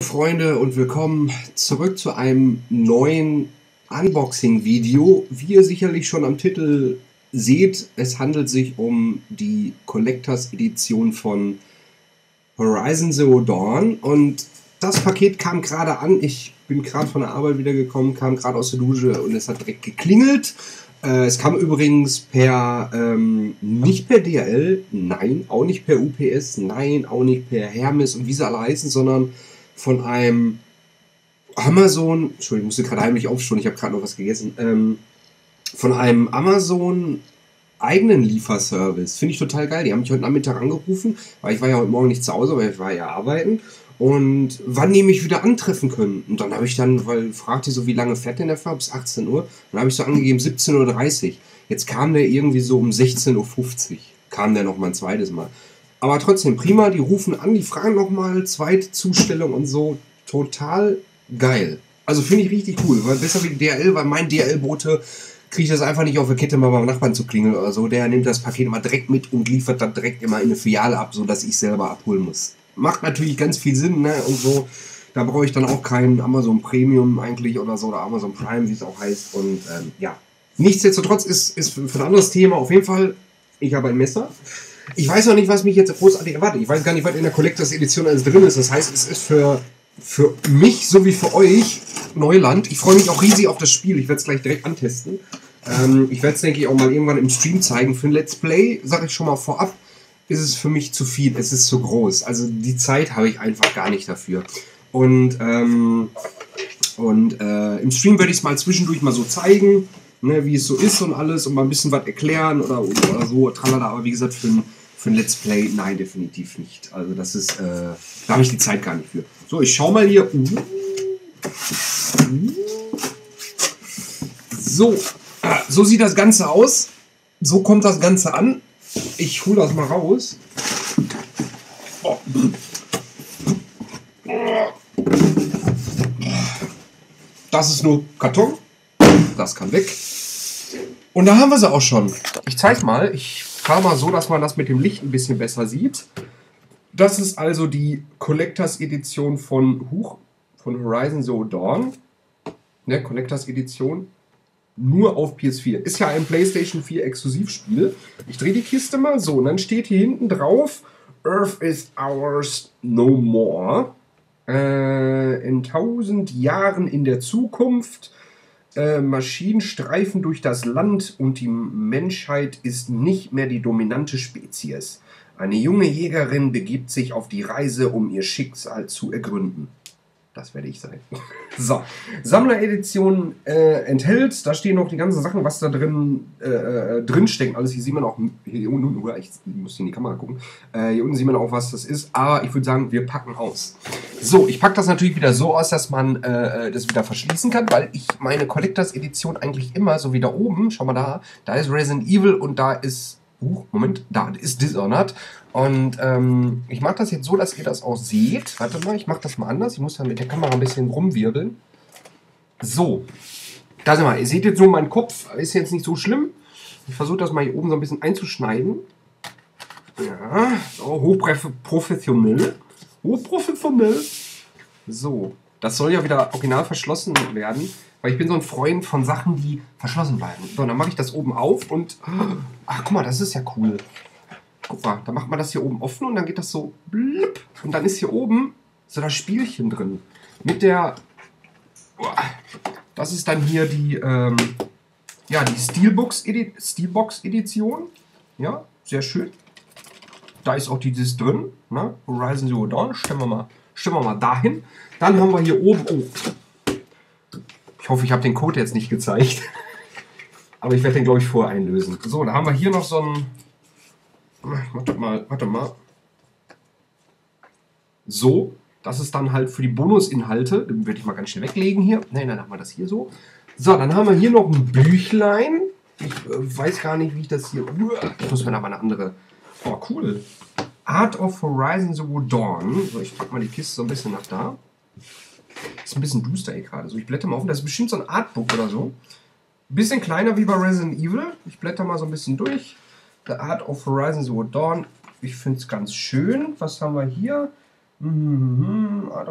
Freunde und willkommen zurück zu einem neuen Unboxing-Video. Wie ihr sicherlich schon am Titel seht, es handelt sich um die Collectors Edition von Horizon Zero Dawn und das Paket kam gerade an. Ich bin gerade von der Arbeit wiedergekommen, kam gerade aus der Dusche und es hat direkt geklingelt. Äh, es kam übrigens per, ähm, nicht per DHL, nein, auch nicht per UPS, nein, auch nicht per Hermes und wie sie alle heißen, sondern von einem Amazon, Entschuldigung, ich musste gerade heimlich aufstehen, ich habe gerade noch was gegessen, ähm, von einem Amazon eigenen Lieferservice. Finde ich total geil. Die haben mich heute Nachmittag angerufen, weil ich war ja heute Morgen nicht zu Hause, weil ich war ja arbeiten. Und wann die mich wieder antreffen können. Und dann habe ich dann, weil fragte so, wie lange fährt denn der Fahrer? Bis 18 Uhr. Dann habe ich so angegeben 17.30 Uhr. Jetzt kam der irgendwie so um 16.50 Uhr. Kam der noch mal ein zweites Mal. Aber trotzdem prima, die rufen an, die fragen nochmal, zweite Zustellung und so. Total geil. Also finde ich richtig cool, weil besser wie DRL, weil mein DRL-Bote kriege ich das einfach nicht auf der Kette, mal beim Nachbarn zu klingeln oder so. Der nimmt das Paket immer direkt mit und liefert dann direkt immer in eine Filiale ab, sodass ich selber abholen muss. Macht natürlich ganz viel Sinn, ne? Und so. Da brauche ich dann auch keinen Amazon Premium eigentlich oder so, oder Amazon Prime, wie es auch heißt. Und ähm, ja. Nichtsdestotrotz ist, ist für ein anderes Thema auf jeden Fall, ich habe ein Messer. Ich weiß noch nicht, was mich jetzt großartig erwartet. Ich weiß gar nicht, was in der Collectors Edition alles drin ist. Das heißt, es ist für, für mich sowie für euch Neuland. Ich freue mich auch riesig auf das Spiel. Ich werde es gleich direkt antesten. Ähm, ich werde es, denke ich, auch mal irgendwann im Stream zeigen. Für ein Let's Play, sage ich schon mal vorab, ist es für mich zu viel. Es ist zu groß. Also die Zeit habe ich einfach gar nicht dafür. Und, ähm, und äh, im Stream werde ich es mal zwischendurch mal so zeigen, ne, wie es so ist und alles und mal ein bisschen was erklären oder, oder so. Tralala. Aber wie gesagt, für ein für ein Let's Play, nein, definitiv nicht. Also das ist, äh, da habe ich die Zeit gar nicht für. So, ich schau mal hier. So, äh, so sieht das Ganze aus. So kommt das Ganze an. Ich hole das mal raus. Oh. Das ist nur Karton. Das kann weg. Und da haben wir sie auch schon. Ich zeige mal. Ich fahre mal so, dass man das mit dem Licht ein bisschen besser sieht. Das ist also die Collectors Edition von Huch, von Horizon Zero Dawn. Ne, Collectors Edition. Nur auf PS4. Ist ja ein PlayStation 4 Exklusivspiel. Ich drehe die Kiste mal so und dann steht hier hinten drauf Earth is ours no more. Äh, in tausend Jahren in der Zukunft äh, Maschinen streifen durch das Land und die Menschheit ist nicht mehr die dominante Spezies. Eine junge Jägerin begibt sich auf die Reise, um ihr Schicksal zu ergründen. Das werde ich sein. so, Sammleredition äh, enthält, da stehen noch die ganzen Sachen, was da drin, äh, äh drin steckt. Alles hier sieht man auch, hier unten, ich muss in die Kamera gucken, äh, hier unten sieht man auch, was das ist. Aber ich würde sagen, wir packen aus. So, ich packe das natürlich wieder so aus, dass man äh, äh, das wieder verschließen kann, weil ich meine Collectors Edition eigentlich immer, so wie da oben, schau mal da, da ist Resident Evil und da ist, uh, Moment, da ist Dishonored. Und ähm, ich mache das jetzt so, dass ihr das auch seht. Warte mal, ich mache das mal anders. Ich muss dann mit der Kamera ein bisschen rumwirbeln. So, da sind wir. Ihr seht jetzt so meinen Kopf. Ist jetzt nicht so schlimm. Ich versuche das mal hier oben so ein bisschen einzuschneiden. Ja, so, hochprofessionell. Hochprofessionell. So, das soll ja wieder original verschlossen werden, weil ich bin so ein Freund von Sachen, die verschlossen bleiben. So, dann mache ich das oben auf und. Ach, guck mal, das ist ja cool. Guck mal, da macht man das hier oben offen und dann geht das so blip, und dann ist hier oben so das Spielchen drin. Mit der, das ist dann hier die, ähm, ja, die Steelbox, Edi Steelbox. Ja, sehr schön. Da ist auch dieses drin, ne? Horizon Zero Dawn. Stellen wir mal, stellen wir mal dahin. Dann haben wir hier oben, oh, ich hoffe, ich habe den Code jetzt nicht gezeigt. Aber ich werde den, glaube ich, vorher einlösen. So, da haben wir hier noch so ein Warte mal, warte mal. So, das ist dann halt für die Bonusinhalte. Den werde ich mal ganz schnell weglegen hier. Nein, dann haben wir das hier so. So, dann haben wir hier noch ein Büchlein. Ich äh, weiß gar nicht, wie ich das hier. Ich muss mir aber eine andere. Oh, cool. Art of Horizon Zero Dawn. So, ich packe mal die Kiste so ein bisschen nach da. Ist ein bisschen duster hier gerade. So, ich blätter mal auf. Das ist bestimmt so ein Artbook oder so. Bisschen kleiner wie bei Resident Evil. Ich blätter mal so ein bisschen durch. The Art of Horizon Zero Dawn. Ich finde es ganz schön. Was haben wir hier? Mhm, Art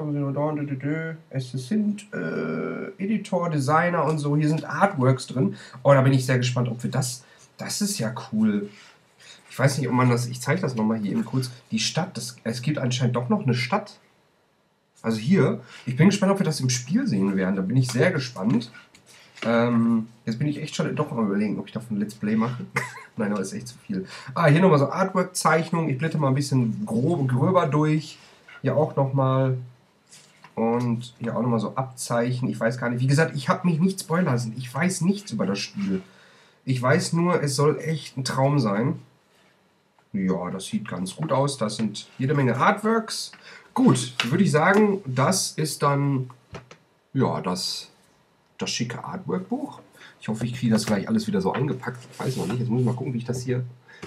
Es sind äh, Editor, Designer und so. Hier sind Artworks drin. Oh, da bin ich sehr gespannt, ob wir das. Das ist ja cool. Ich weiß nicht, ob man das. Ich zeige das nochmal hier eben kurz. Die Stadt. Das, es gibt anscheinend doch noch eine Stadt. Also hier. Ich bin gespannt, ob wir das im Spiel sehen werden. Da bin ich sehr gespannt. Ähm, jetzt bin ich echt schon doch mal überlegen, ob ich davon ein Let's Play mache. Nein, aber ist echt zu viel. Ah, hier nochmal so Artwork-Zeichnung. Ich blätter mal ein bisschen grob, gröber durch. Hier auch nochmal. Und hier auch nochmal so Abzeichen. Ich weiß gar nicht. Wie gesagt, ich habe mich nicht spoilern lassen. Ich weiß nichts über das Spiel. Ich weiß nur, es soll echt ein Traum sein. Ja, das sieht ganz gut aus. Das sind jede Menge Artworks. Gut, würde ich sagen, das ist dann ja das das schicke Artwork-Buch. Ich hoffe, ich kriege das gleich alles wieder so eingepackt. Ich weiß noch nicht. Jetzt muss ich mal gucken, wie ich das hier.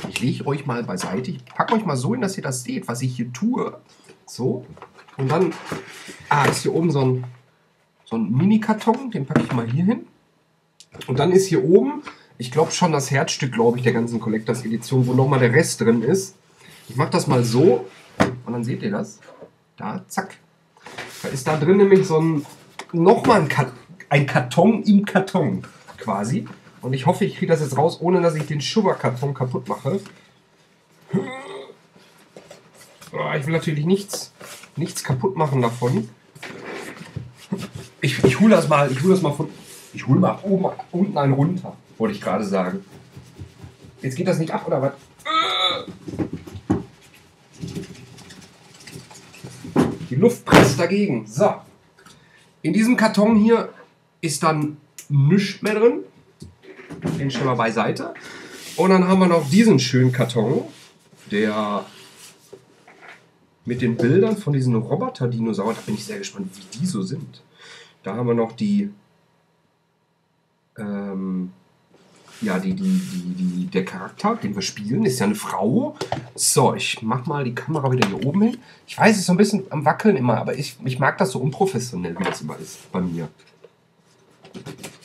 Ich lege euch mal beiseite. Ich packe euch mal so hin, dass ihr das seht, was ich hier tue. So. Und dann. Ah, ist hier oben so ein, so ein Mini-Karton. Den packe ich mal hier hin. Und dann ist hier oben, ich glaube schon das Herzstück, glaube ich, der ganzen Collectors Edition, wo nochmal der Rest drin ist. Ich mache das mal so. Und dann seht ihr das. Da, zack. Da ist da drin nämlich so ein. Nochmal ein Karton ein Karton im Karton quasi. Und ich hoffe, ich kriege das jetzt raus, ohne dass ich den Sugar-Karton kaputt mache. Oh, ich will natürlich nichts, nichts kaputt machen davon. Ich, ich hole das mal, ich hole das mal von. Ich hole mal oben, unten einen runter, wollte ich gerade sagen. Jetzt geht das nicht ab, oder was? Die Luft presst dagegen. So. In diesem Karton hier ist dann nichts mehr drin. Den stellen wir beiseite. Und dann haben wir noch diesen schönen Karton, der mit den Bildern von diesen Roboter-Dinosauern, da bin ich sehr gespannt, wie die so sind. Da haben wir noch die, ähm, ja, die, die, die, der Charakter, den wir spielen, ist ja eine Frau. So, ich mach mal die Kamera wieder hier oben hin. Ich weiß, es ist so ein bisschen am Wackeln immer, aber ich, ich mag das so unprofessionell, wie das immer ist bei mir.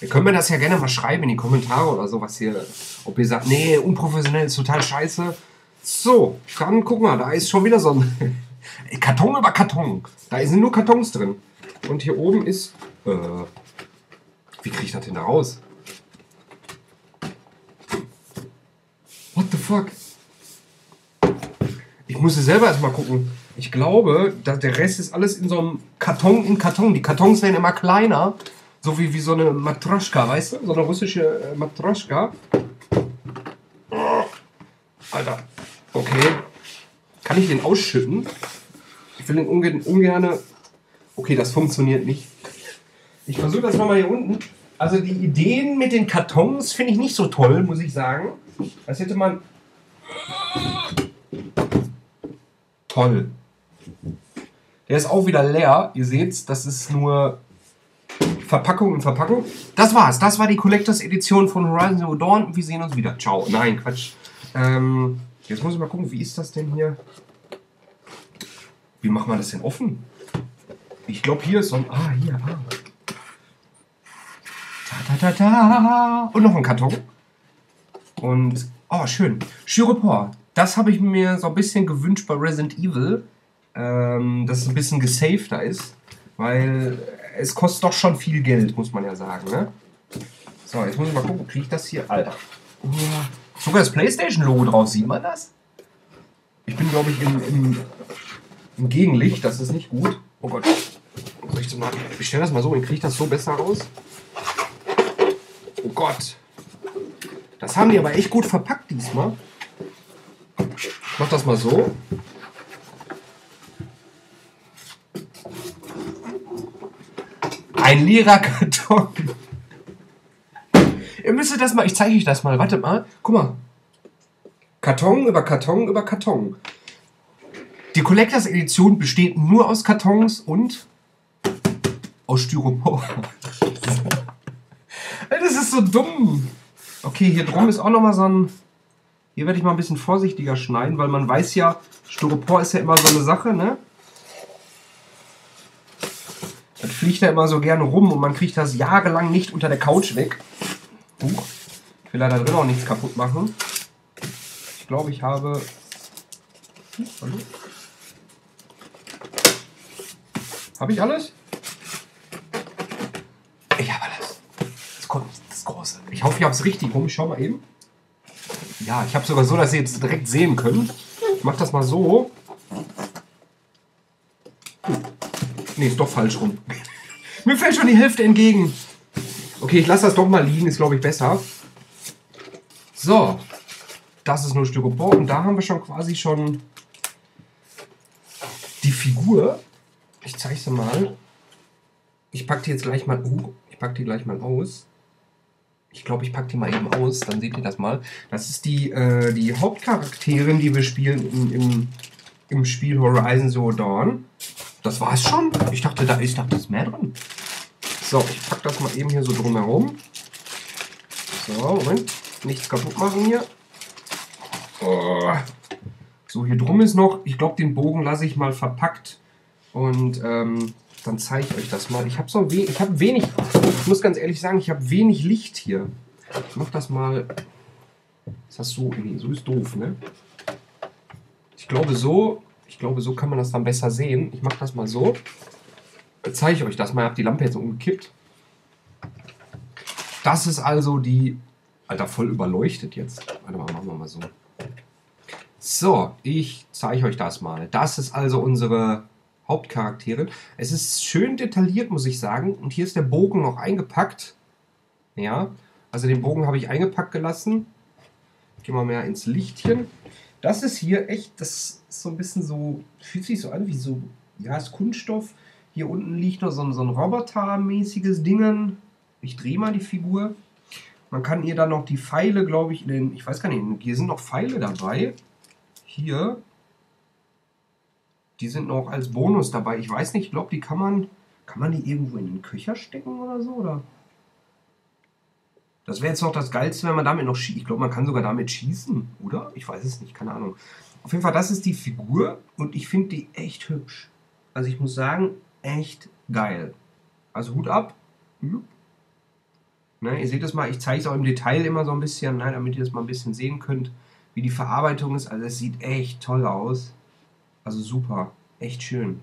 Ihr könnt mir das ja gerne mal schreiben in die Kommentare oder sowas hier. Ob ihr sagt, nee, unprofessionell ist total scheiße. So, dann guck mal, da ist schon wieder so ein Karton über Karton. Da sind nur Kartons drin. Und hier oben ist. Äh, wie kriege ich das denn da raus? What the fuck? Ich muss es selber erstmal gucken. Ich glaube, dass der Rest ist alles in so einem Karton in Karton. Die Kartons werden immer kleiner so wie, wie so eine Matroschka, weißt du? So eine russische äh, Matroschka. Alter. Okay. Kann ich den ausschütten? Ich will den ungern, ungerne. Okay, das funktioniert nicht. Ich versuche das nochmal hier unten. Also die Ideen mit den Kartons finde ich nicht so toll, muss ich sagen. Das hätte man. Toll. Der ist auch wieder leer. Ihr seht, das ist nur Verpackung und Verpackung. Das war's. Das war die Collectors Edition von Horizon Zero Dawn. Wir sehen uns wieder. Ciao. Nein, Quatsch. Ähm, jetzt muss ich mal gucken, wie ist das denn hier? Wie macht man das denn offen? Ich glaube, hier ist so ein. Ah, hier. Ah. Ta. Und noch ein Karton. Und. Oh, schön. Styropor. Das habe ich mir so ein bisschen gewünscht bei Resident Evil. Ähm, dass es ein bisschen gesafter ist. Weil es kostet doch schon viel Geld, muss man ja sagen. Ne? So, jetzt muss ich mal gucken, kriege ich das hier? Alter. Sogar das PlayStation-Logo drauf, sieht man das? Ich bin, glaube ich, im, im, im, Gegenlicht, das ist nicht gut. Oh Gott. Ich, ich stelle das mal so, dann kriege ich das so besser raus. Oh Gott. Das haben die aber echt gut verpackt diesmal. Ich mach das mal so. Ein leerer Karton. Ihr müsstet das mal, ich zeige euch das mal. Wartet mal. Guck mal. Karton über Karton über Karton. Die Collectors Edition besteht nur aus Kartons und aus Styropor. So dumm. Okay, hier drum ist auch noch mal so ein. Hier werde ich mal ein bisschen vorsichtiger schneiden, weil man weiß ja, Styropor ist ja immer so eine Sache, ne? Das fliegt da immer so gerne rum und man kriegt das jahrelang nicht unter der Couch weg. Huch. Ich will da drin auch nichts kaputt machen. Ich glaube, ich habe. Habe ich alles? Ich habe alles. Jetzt kommt das Große. Ich hoffe, ich habe es richtig rum. Ich schau mal eben. Ja, ich habe sogar so, dass ihr jetzt direkt sehen könnt. Ich mache das mal so. Nee, ist doch falsch rum. Mir fällt schon die Hälfte entgegen. Okay, ich lasse das doch mal liegen, ist glaube ich besser. So, das ist nur Styropor und da haben wir schon quasi schon die Figur. Ich zeige sie mal. Ich packe die jetzt gleich mal. Uh, ich packe die gleich mal aus. Ich glaube, ich packe die mal eben aus, dann seht ihr das mal. Das ist die, äh, die Hauptcharakterin, die wir spielen im, im, im Spiel Horizon Zero Dawn. Das war's schon. Ich dachte, da ist, dachte, ist mehr drin. So, ich packe das mal eben hier so drumherum. So, Moment. Nichts kaputt machen hier. Oh. So, hier drum ist noch, ich glaube, den Bogen lasse ich mal verpackt. Und ähm, dann zeige ich euch das mal. Ich habe so we hab wenig, ich muss ganz ehrlich sagen, ich habe wenig Licht hier. Ich mache das mal. Ist das so? Nee, so ist doof, ne? Ich glaube so, ich glaube so kann man das dann besser sehen. Ich mache das mal so. Zeige ich euch das mal. Ich habe die Lampe jetzt umgekippt. Das ist also die. Alter, voll überleuchtet jetzt. Warte mal, machen wir mal so. So, ich zeige euch das mal. Das ist also unsere Hauptcharakterin. Es ist schön detailliert, muss ich sagen. Und hier ist der Bogen noch eingepackt. Ja, also den Bogen habe ich eingepackt gelassen. Gehen wir mal ins Lichtchen. Das ist hier echt, das ist so ein bisschen so, fühlt sich so an wie so, ja, ist Kunststoff. Hier unten liegt noch so ein, so ein Roboter-mäßiges Dingen. Ich drehe mal die Figur. Man kann ihr dann noch die Pfeile, glaube ich, in den, ich weiß gar nicht, hier sind noch Pfeile dabei. Hier, die sind noch als Bonus dabei. Ich weiß nicht, ich glaube, die kann man. Kann man die irgendwo in den Köcher stecken oder so? Oder? Das wäre jetzt noch das Geilste, wenn man damit noch schießt. Ich glaube, man kann sogar damit schießen, oder? Ich weiß es nicht, keine Ahnung. Auf jeden Fall, das ist die Figur und ich finde die echt hübsch. Also ich muss sagen, echt geil. Also Hut ab. Ne, ihr seht es mal, ich zeige es auch im Detail immer so ein bisschen, ne, damit ihr das mal ein bisschen sehen könnt, wie die Verarbeitung ist. Also es sieht echt toll aus. Also super, echt schön.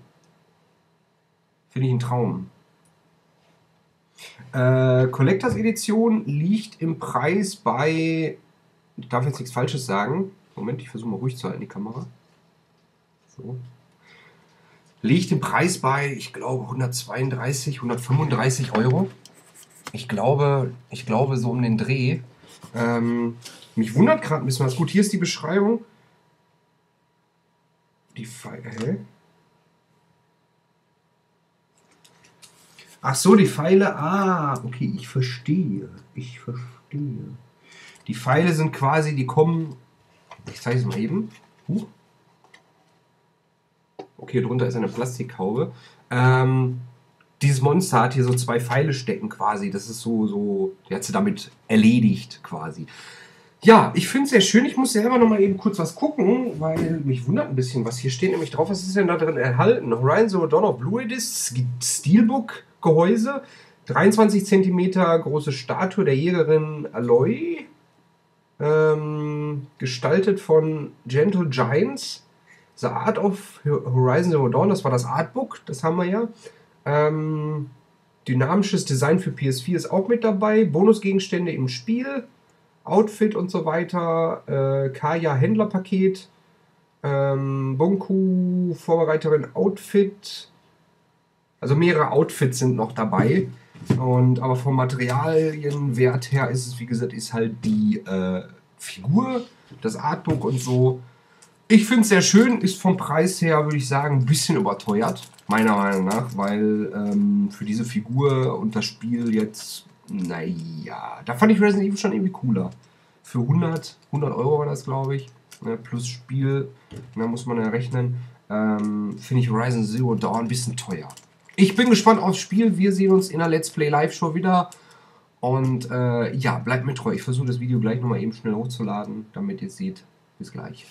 Finde ich ein Traum. Äh, Collectors Edition liegt im Preis bei. Ich darf jetzt nichts Falsches sagen. Moment, ich versuche mal ruhig zu halten, die Kamera. So. Liegt im Preis bei, ich glaube, 132, 135 Euro. Ich glaube, ich glaube so um den Dreh. Ähm, mich wundert gerade ein bisschen was. Gut, hier ist die Beschreibung. Die Pfeile. Ach so, die Pfeile. Ah, okay, ich verstehe. Ich verstehe. Die Pfeile sind quasi, die kommen. Ich zeige es mal eben. Huch. Okay, drunter ist eine Plastikhaube. Ähm, dieses Monster hat hier so zwei Pfeile stecken quasi. Das ist so, so, die hat sie damit erledigt quasi. Ja, ich finde es sehr schön. Ich muss selber noch mal eben kurz was gucken, weil mich wundert ein bisschen, was hier steht nämlich drauf. Was ist denn da drin erhalten? Horizon Zero Dawn of Blue Edis, Steelbook Gehäuse, 23 cm große Statue der Jägerin Aloy, ähm, gestaltet von Gentle Giants. The Art of Horizon Zero Dawn, das war das Artbook, das haben wir ja. Ähm, dynamisches Design für PS4 ist auch mit dabei. Bonusgegenstände im Spiel. Outfit und so weiter, äh, Kaya Händlerpaket, ähm, Bunku Vorbereiterin Outfit, also mehrere Outfits sind noch dabei. Und aber vom Materialienwert her ist es, wie gesagt, ist halt die äh, Figur, das Artbook und so. Ich finde es sehr schön, ist vom Preis her, würde ich sagen, ein bisschen überteuert, meiner Meinung nach, weil ähm, für diese Figur und das Spiel jetzt naja, da fand ich Resident Evil schon irgendwie cooler. Für 100, 100 Euro war das, glaube ich. Ne, plus Spiel, da muss man ja rechnen. Ähm, Finde ich Horizon Zero Dawn ein bisschen teuer. Ich bin gespannt aufs Spiel. Wir sehen uns in der Let's Play Live Show wieder. Und äh, ja, bleibt mir treu. Ich versuche das Video gleich nochmal eben schnell hochzuladen, damit ihr seht. Bis gleich.